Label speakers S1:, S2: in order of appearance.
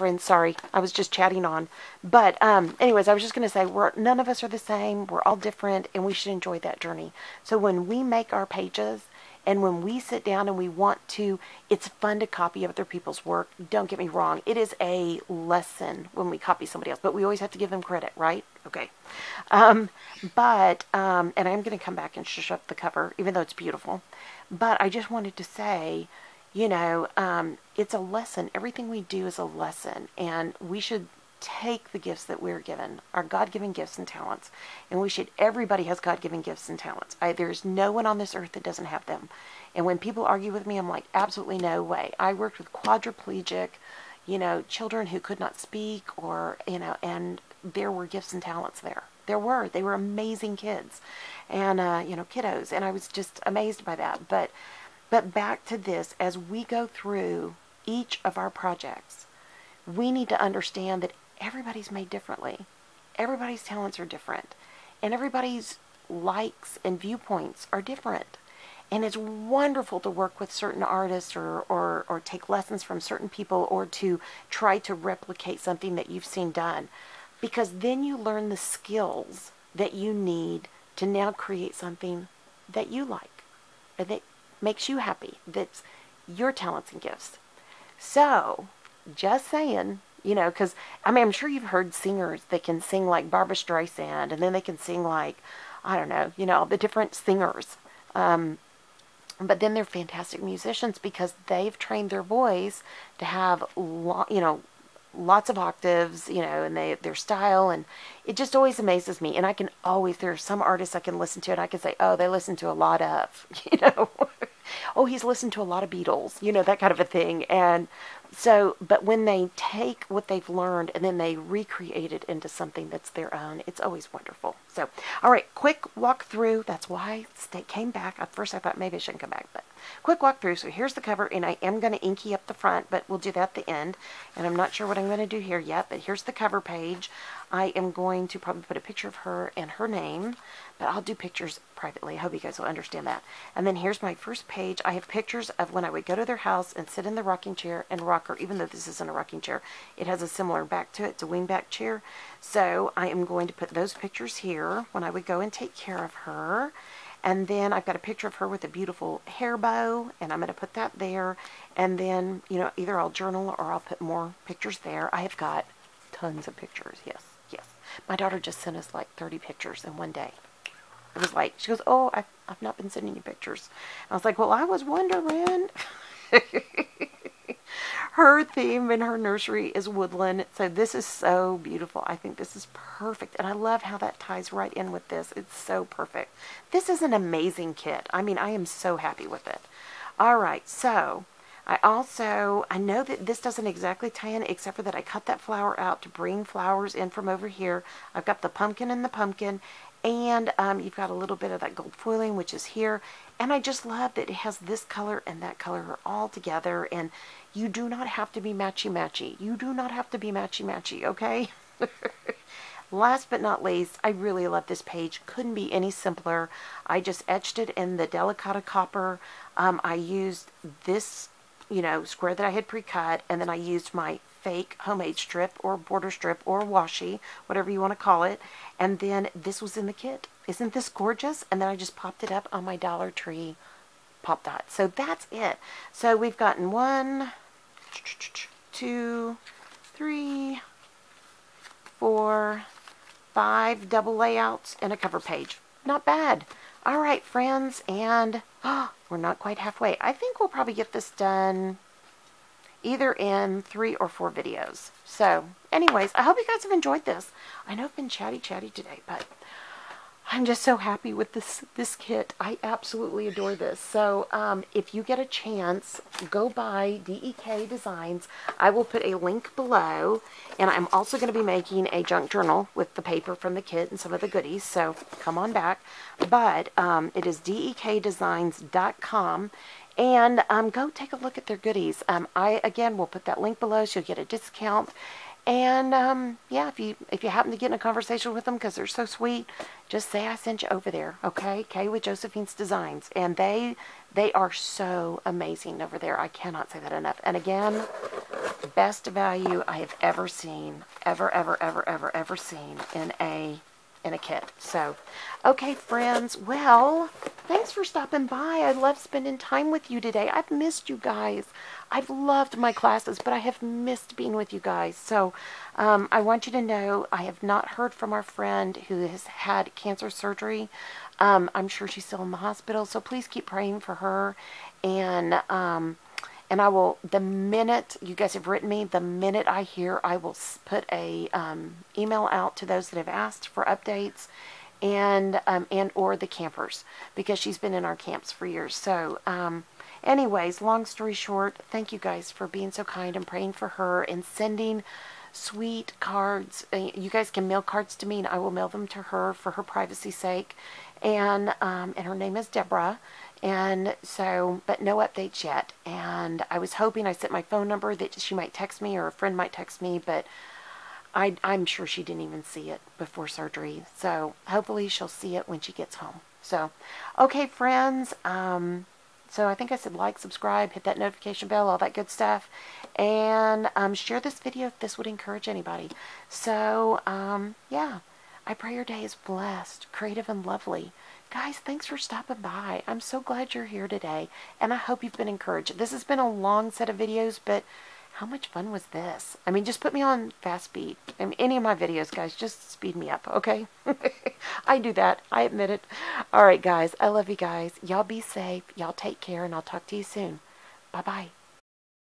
S1: friends. Sorry, I was just chatting on. But um, anyways, I was just going to say we're none of us are the same. We're all different, and we should enjoy that journey. So when we make our pages, and when we sit down and we want to, it's fun to copy other people's work. Don't get me wrong. It is a lesson when we copy somebody else, but we always have to give them credit, right? Okay. Um, but, um, and I'm going to come back and shush up the cover, even though it's beautiful. But I just wanted to say, you know, um, it's a lesson. Everything we do is a lesson, and we should take the gifts that we're given, our God given gifts and talents, and we should, everybody has God given gifts and talents. I, there's no one on this earth that doesn't have them. And when people argue with me, I'm like, absolutely no way. I worked with quadriplegic, you know, children who could not speak or, you know, and there were gifts and talents there. There were. They were amazing kids and, uh, you know, kiddos. And I was just amazed by that. But, but back to this, as we go through each of our projects, we need to understand that everybody's made differently. Everybody's talents are different. And everybody's likes and viewpoints are different. And it's wonderful to work with certain artists or, or, or take lessons from certain people or to try to replicate something that you've seen done. Because then you learn the skills that you need to now create something that you like, or that makes you happy, that's your talents and gifts. So, just saying, you know, because I mean, I'm sure you've heard singers that can sing like Barbra Streisand, and then they can sing like, I don't know, you know, the different singers. Um, but then they're fantastic musicians because they've trained their voice to have, lo- you know, lots of octaves, you know, and they their style, and it just always amazes me. And I can always there are some artists I can listen to, and I can say, oh, they listen to a lot of, you know, oh, he's listened to a lot of Beatles, you know, that kind of a thing. And so, but when they take what they've learned and then they recreate it into something that's their own, it's always wonderful. So, all right, quick walk through. That's why I came back. At first, I thought maybe I shouldn't come back, but quick walk through. So here's the cover, and I am going to inky up the front, but we'll do that at the end. And I'm not sure what I'm going to do here yet, but here's the cover page. I am going to probably put a picture of her and her name, but I'll do pictures privately. I hope you guys will understand that. And then here's my first page. I have pictures of when I would go to their house and sit in the rocking chair and rock her, even though this isn't a rocking chair. It has a similar back to it. It's a wingback chair. So I am going to put those pictures here when I would go and take care of her. And then I've got a picture of her with a beautiful hair bow, and I'm going to put that there. And then, you know, either I'll journal or I'll put more pictures there. I have got tons of pictures, yes. Yes. My daughter just sent us like 30 pictures in one day. It was like, she goes, oh, I've, I've not been sending you pictures. I was like, well, I was wondering. her theme in her nursery is woodland. So this is so beautiful. I think this is perfect. And I love how that ties right in with this. It's so perfect. This is an amazing kit. I mean, I am so happy with it. All right, so I also, I know that this doesn't exactly tie in except for that I cut that flower out to bring flowers in from over here. I've got the pumpkin and the pumpkin and um, you've got a little bit of that gold foiling which is here and I just love that it has this color and that color all together and you do not have to be matchy matchy. You do not have to be matchy matchy, okay? Last but not least, I really love this page. Couldn't be any simpler. I just etched it in the Delicata copper. Um, I used this you know, square that I had pre-cut, and then I used my fake homemade strip or border strip or washi, whatever you want to call it, and then this was in the kit. Isn't this gorgeous? And then I just popped it up on my Dollar Tree pop dot. So that's it. So we've gotten one, two, three, four, five double layouts and a cover page. Not bad. All right, friends, and oh, we're not quite halfway. I think we'll probably get this done either in three or four videos. So, anyways, I hope you guys have enjoyed this. I know I've been chatty chatty today, but I'm just so happy with this this kit. I absolutely adore this. So um, if you get a chance, go buy DEK Designs. I will put a link below. And I'm also going to be making a junk journal with the paper from the kit and some of the goodies. So come on back. But um, it is dekdesigns.com. And um, go take a look at their goodies. Um, I, again, will put that link below so you'll get a discount. And um, yeah, if you if you happen to get in a conversation with them because they're so sweet, just say I sent you over there, okay? Kay with Josephine's Designs, and they they are so amazing over there. I cannot say that enough. And again, best value I have ever seen, ever, ever, ever, ever, ever seen in a in a kit. So, okay, friends. Well, thanks for stopping by. I love spending time with you today. I've missed you guys. I've loved my classes, but I have missed being with you guys. So, um, I want you to know I have not heard from our friend who has had cancer surgery. Um, I'm sure she's still in the hospital, so please keep praying for her. And um, and I will, the minute you guys have written me, the minute I hear, I will put a um, email out to those that have asked for updates and um, and or the campers because she's been in our camps for years. So, um, anyways, long story short, thank you guys for being so kind and praying for her and sending sweet cards. Uh, you guys can mail cards to me, and I will mail them to her for her privacy sake. And um, and her name is Deborah. And so, but no updates yet. And I was hoping I sent my phone number that she might text me or a friend might text me, but I, I'm sure she didn't even see it before surgery. So hopefully she'll see it when she gets home. So, okay, friends. Um, so I think I said like, subscribe, hit that notification bell, all that good stuff. And um, share this video if this would encourage anybody. So, um, yeah, I pray your day is blessed, creative, and lovely. Guys, thanks for stopping by. I'm so glad you're here today, and I hope you've been encouraged. This has been a long set of videos, but how much fun was this? I mean, just put me on fast speed. I mean, any of my videos, guys, just speed me up, okay? I do that. I admit it. All right, guys. I love you guys. Y'all be safe. Y'all take care, and I'll talk to you soon. Bye-bye.